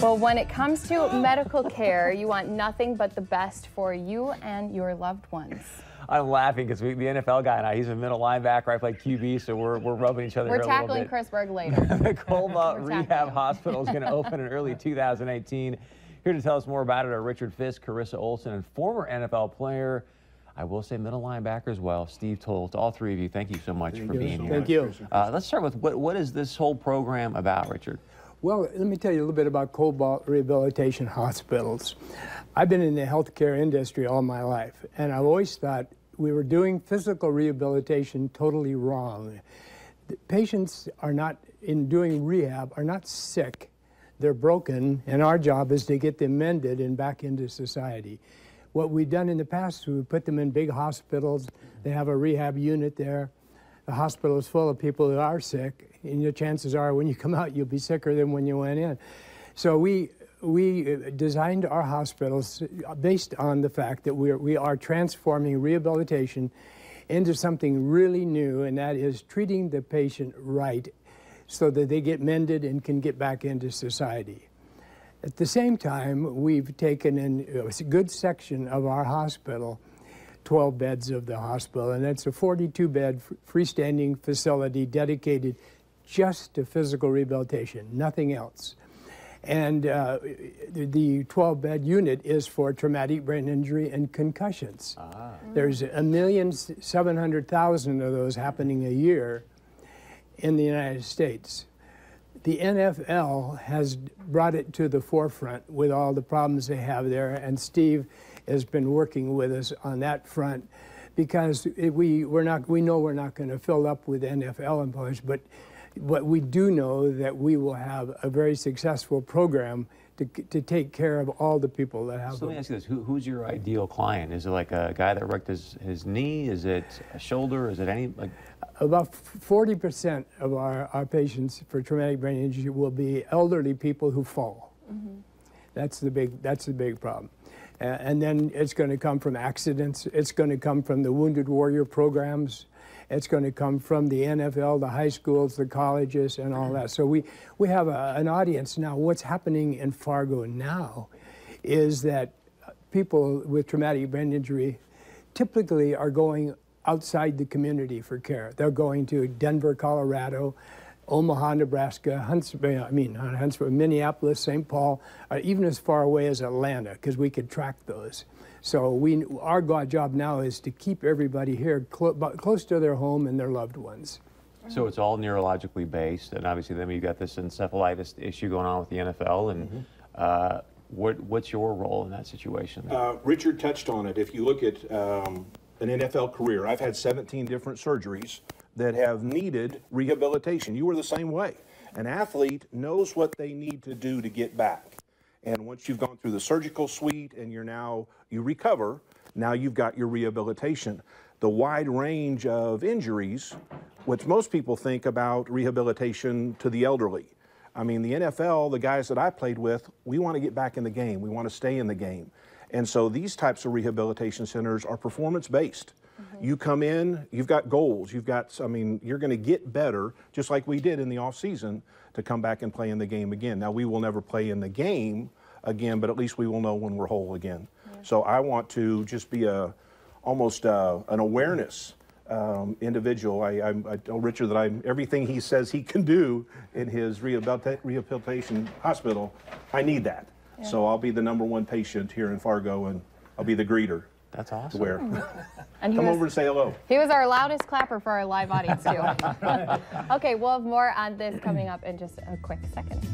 Well, when it comes to medical care, you want nothing but the best for you and your loved ones. I'm laughing because the NFL guy and I, he's a middle linebacker. I play QB, so we're, we're rubbing each other We're here a little tackling bit. Chris Berg later. the Cobalt Rehab tackling. Hospital is going to open in early 2018. Here to tell us more about it are Richard Fisk, Carissa Olson, and former NFL player, I will say middle linebacker as well, Steve Toll. To all three of you, thank you so much for being here. Thank you. Uh, let's start with what, what is this whole program about, Richard? Well, let me tell you a little bit about Cobalt Rehabilitation Hospitals. I've been in the healthcare industry all my life, and I've always thought we were doing physical rehabilitation totally wrong. The patients are not, in doing rehab, are not sick. They're broken, and our job is to get them mended and back into society. What we've done in the past, is we put them in big hospitals. They have a rehab unit there. The hospital is full of people that are sick, and your chances are when you come out, you'll be sicker than when you went in. So we we designed our hospitals based on the fact that we are, we are transforming rehabilitation into something really new, and that is treating the patient right so that they get mended and can get back into society. At the same time, we've taken in a good section of our hospital, 12 beds of the hospital, and it's a 42 bed freestanding facility dedicated just to physical rehabilitation, nothing else. And uh, the 12 bed unit is for traumatic brain injury and concussions. There's a million seven hundred thousand of those happening a year in the United States. The NFL has brought it to the forefront with all the problems they have there, and Steve has been working with us on that front because it, we we're not we know we're not going to fill up with NFL employees, but but we do know that we will have a very successful program to, to take care of all the people that have So let me ask you this: Who, Who's your ideal client? Is it like a guy that wrecked his, his knee? Is it a shoulder? Is it any like? About 40% of our, our patients for traumatic brain injury will be elderly people who fall. Mm-hmm. That's the big that's the big problem. And then it's going to come from accidents. It's going to come from the Wounded Warrior programs. It's going to come from the NFL, the high schools, the colleges, and all that. So we, we have a, an audience now. What's happening in Fargo now is that people with traumatic brain injury typically are going outside the community for care. They're going to Denver, Colorado, Omaha, Nebraska, Huntsville, I mean, not Huntsville, Minneapolis, St. Paul, or even as far away as Atlanta, because we could track those. So we, our go- job now is to keep everybody here clo- close to their home and their loved ones. So it's all neurologically based, and obviously then we've got this encephalitis issue going on with the NFL. And uh, what what's your role in that situation? Uh, Richard touched on it. If you look at um, an NFL career, I've had 17 different surgeries that have needed rehabilitation. You were the same way. An athlete knows what they need to do to get back. And once you've gone through the surgical suite and you're now, you recover, now you've got your rehabilitation. The wide range of injuries, which most people think about rehabilitation to the elderly. I mean, the NFL, the guys that I played with, we want to get back in the game. We want to stay in the game. And so these types of rehabilitation centers are performance based. You come in, you've got goals. You've got, I mean, you're going to get better, just like we did in the off season, to come back and play in the game again. Now, we will never play in the game again, but at least we will know when we're whole again. So I want to just be a, almost uh an awareness um, individual. I, I, I tell Richard that I'm everything he says he can do in his rehabilita- rehabilitation hospital. I need that. So I'll be the number one patient here in Fargo, and I'll be the greeter. That's To awesome. where And come was, over and say hello. he was our loudest clapper for our live audience, too. okay, we'll have more on this coming up in just a quick second.